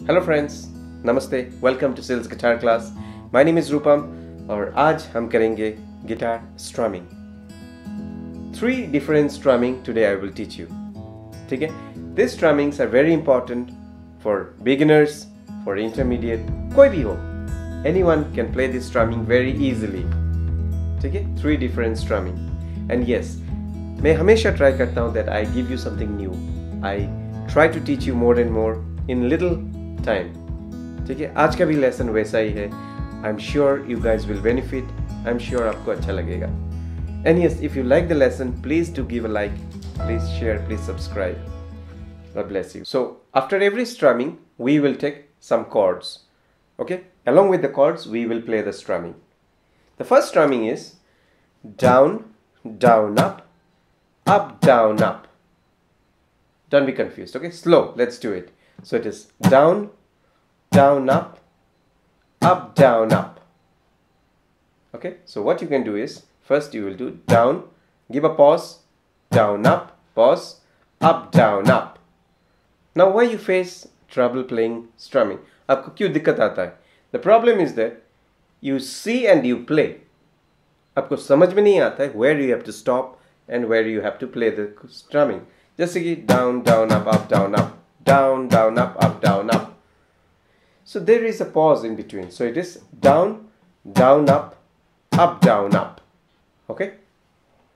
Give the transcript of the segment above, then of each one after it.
Hello friends नमस्ते welcome to सिल्स guitar class my name is रूपम और आज हम करेंगे guitar strumming three different strumming today I will teach you ठीक है this strummings are very important for beginners for intermediate कोई भी हो any one can play this strumming very easily ठीक है three different strumming and yes मैं हमेशा try करता हूँ that I give you something new I try to teach you more and more in little time ठीक है आज का भी लेसन वैसा ही है I am sure you guys will benefit I am sure आपको अच्छा लगेगा and yes if you like the lesson please to give a like please share please subscribe God bless you. So after every strumming, we will take some chords. Okay? Along with the chords, we will play the strumming. The first strumming is down, down, up, up, down, up. Don't be confused. Okay? Slow. Let's do it. So it is down, down, up, up, down, up. Okay? So what you can do is first you will do down, give a pause, down, up, pause, up, down, up. Now, why you face trouble playing strumming? आपको क्यों दिक्कत आता है the problem is that you see and you play आपको समझ में नहीं आता है where you have to stop and where you have to play the strumming जैसे कि down down up up down up down down up up down up so there is a pause in between. So it is down down up up down up. Okay?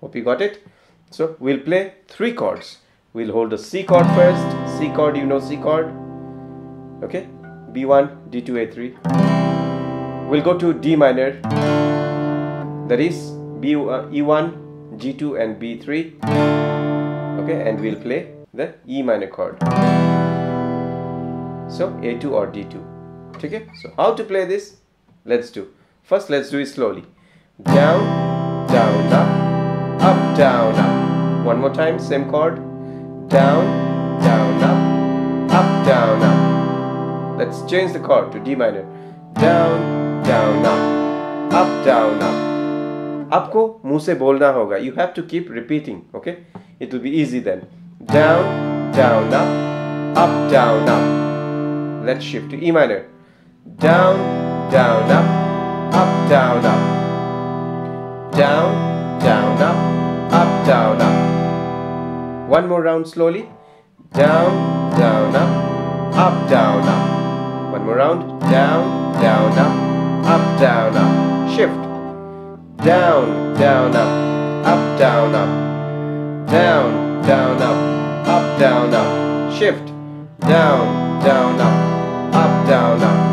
Hope you got it. So we'll play three chords. We'll hold the c chord first. C chord you know c chord. Okay? B1 d2 a3 we'll go to d minor. That is b uh, e1 g2 and b3 okay? And we'll play the e minor chord. So a2 or d2 Okay, so how to play this? Let's do. First, let's do it slowly. down down up up down up. One more time same chord. Down down up up down up. Let's change the chord to d minor. Down down up up down up. आपको मुंह से बोलना होगा। You have to keep repeating okay it will be easy then down down up up down up let's shift to E minor down, down, up, up, down, up, down, down, up, up, down, up. One more round slowly. Down, down, up, up, down, up. One more round. Down, down, up, up, down, up. Shift. Down, down, up, up, down, up. Down, down, up, up, down, up. Shift. Down, down, up, up, down, up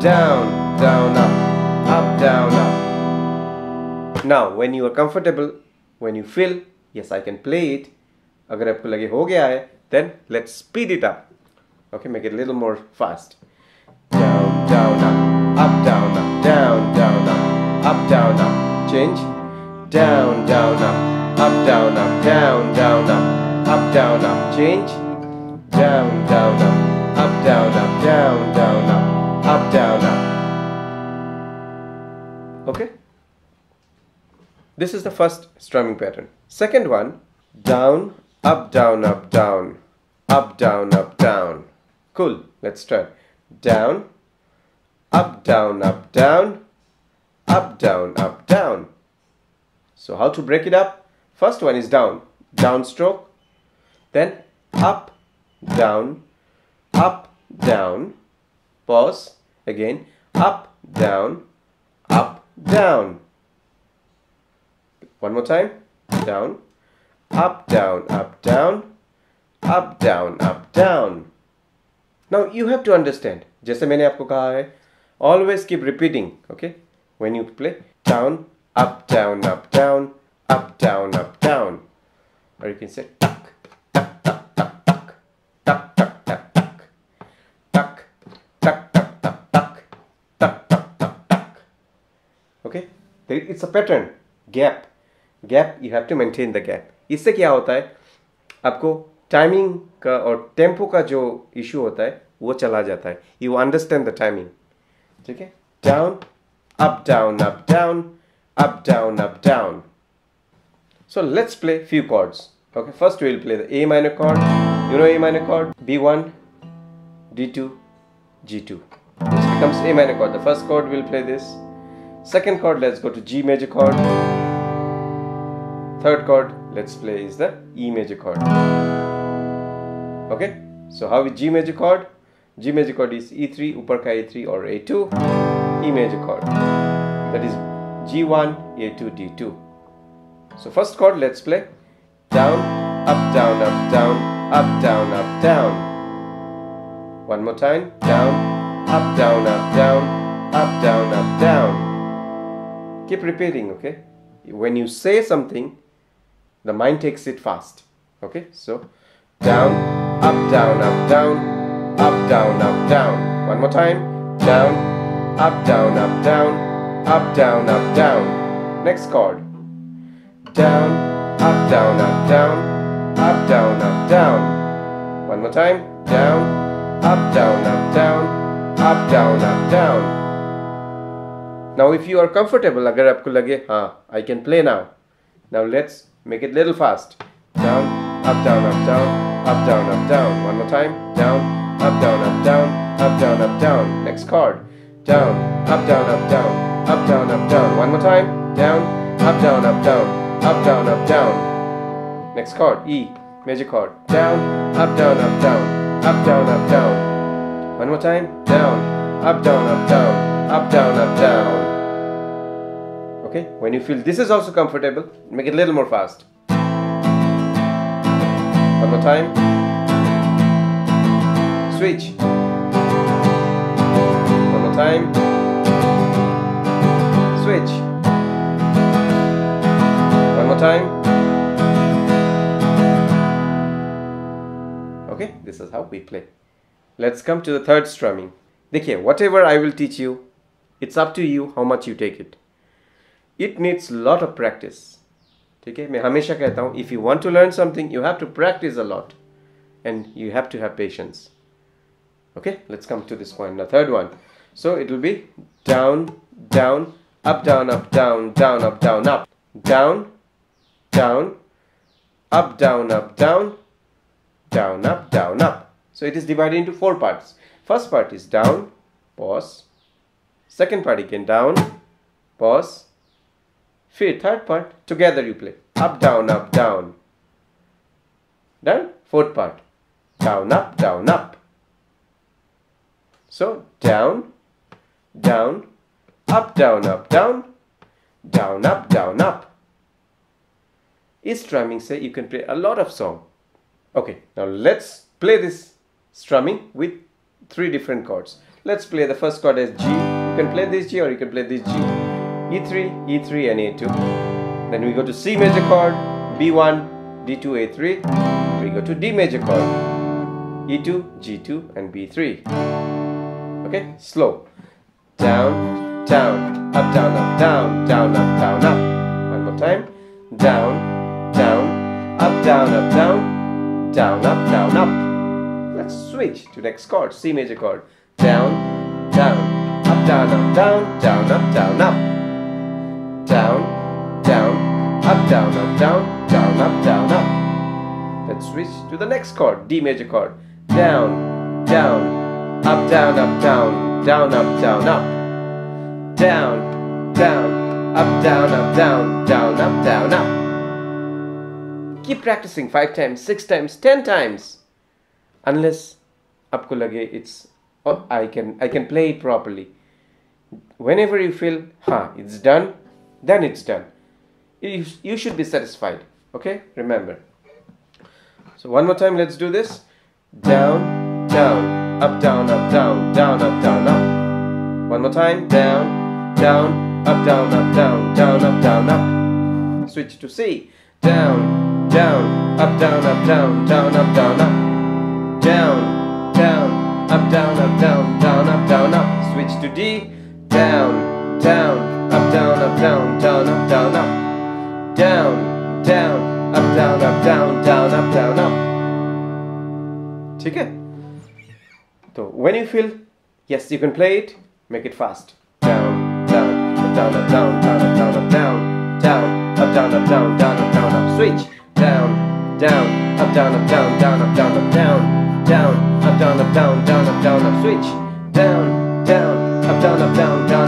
down, down, up, up, down, up. Now, when you are comfortable, when you feel, yes, I can play it, अगर आपको लगे हो गया है, then let's speed it up. Okay, make it a little more fast. Down, down, up, up, down, up, down, down, up, up, down, up. Change. Down, down, up, up, down, up, down, down, up, up, down, up. Change. Down, down, up, up, down, up, down, down, up up, down, up. Okay? This is the first strumming pattern. Second one, down, up, down, up, down, up, down, up, down. Cool. Let's try. Down, up, down, up, down, up, down, up, down. So how to break it up? First one is down, down stroke, then up, down, up, down, pause again up down up down one more time down up down up down up down up down now you have to understand जैसे मैंने आपको कहा है always keep repeating okay when you play down up down up down up down up down or you can say tuck tuck It's a pattern, gap. Gap you have to maintain the gap इससे क्या होता है? आपको timing का और tempo का जो issue होता है, वो चला जाता है। यू अंडरस्टैंड द टाइमिंग ठीक है? Down up down up down up down up down so let's play few chords okay first will play the A minor chord you know A minor chord B one D two G two this becomes A minor chord the first chord will play this Second chord, let's go to G major chord. Third chord, let's play is the E major chord. Okay, so how is G major chord? G major chord is E3, upper ka E3 or A2, E major chord. That is G1, A2, D2. So first chord, let's play down, up, down, up, down, up, down, up, down. One more time. Down, up, down, up, down, up, down, up, down. Keep repeating, okay? When you say something, the mind takes it fast. Okay? So, down, up, down, up, down, up, down, up, down. One more time. Down, up, down, up, down, up, down, up, down. Next chord. Down, up, down, up, down, up, down, up, down. One more time. Down, up, down, up, down, up, down, up, down. Now if you are comfortable, agar aapko lage, हाँ, I can play now. Now let's make it little fast. Down, up, down, up, down, up, down, up, down. One more time. Down, up, down, up, down, up, down, up, down. Next chord. Down, up, down, up, down, up, down, up, down. One more time. Down, up, down, up, down, up, down, up, down. Next chord. E, major chord. Down, up, down, up, down up, down, up, down. One more time, down, up, down, up, down, up, down, up, down. Okay, when you feel this is also comfortable, make it a little more fast. One more time. Switch. One more time. Switch. One more time. okay this is how we play let's come to the third strumming देखिए whatever I will teach you it's up to you how much you take it it needs lot of practice ठीक है मैं हमेशा कहता हूँ if you want to learn something you have to practice a lot and you have to have patience okay let's come to this one the third one so it will be down down up down up down down up down up down down up down up down down, up, down, up. So it is divided into four parts. First part is down, pause. Second part again down, pause. Fifth, third part, together you play. Up, down, up, down. Done? Fourth part. Down, up, down, up. So down, down, up, down, up, down, down, up, down, up. Is strumming say you can play a lot of song. Okay, now let's play this strumming with three different chords. Let's play the first chord as G. You can play this G or you can play this G. E3, E3 and A2. Then we go to C major chord, B1, D2, A3. We go to D major chord, E2, G2 and B3. Okay, slow. Down, down, up, down, up, down, down, up, down, up. One more time. Down, down, up, down, up, down, down, up, down, up. Let's switch to next chord, C major chord. Down, down, down, up, down, down, up, down, up. Down, down, up, down, up, down, down, up, down, up. Let's switch to the next chord, D major chord. Down, down, up, down, up, down, down, up, down, up. Down, down, up, down, up, down, down, up, down, up. Keep practicing 5 times, 6 times, 10 times. Unless आपको लगे it's oh, I can I can play it properly. Whenever you feel huh it's done, then it's done. You, you should be satisfied. Okay? Remember. So one more time, let's do this. Down, down, up, down, up, down, down, up, down, up. One more time. Down, down, up, down, up, down, down, up, down, up. Switch to C. Down, down, up, down, up, down, down, up, down, up, down, down, up, down, up, down, down, up, down, up. Switch to D, down, down, up, down, up, down, down, up, down, up, down, down, up, down, up, down, down, up, down, up. ठीक है तो when you feel yes you can play it make it fast down down up down up down down up down up down down up down up down down up down up switch down, down, up, down, up, down, down, up, down, up, down, down, up, down, up, down, down, up, down, up, switch,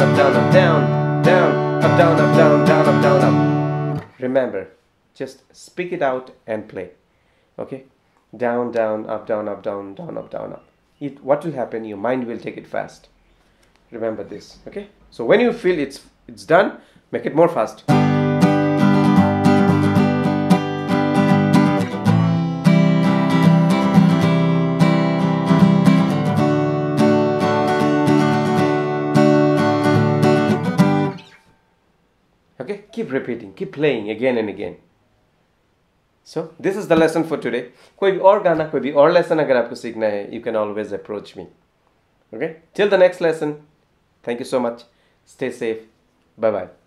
up, down, up, down, down, up, down, up, down, down, up, down, up. Remember, just speak it out and play. Okay? Down, down, up, down, up, down, down, up, down, up. It, what will happen? Your mind will take it fast. Remember this. Okay? So when you feel it's it's done, make it more fast. okay keep repeating keep playing again and again so this is the lesson for today कोई भी और गाना कोई भी और lesson अगर आपको सीखना है you can always approach me okay till the next lesson thank you so much stay safe bye bye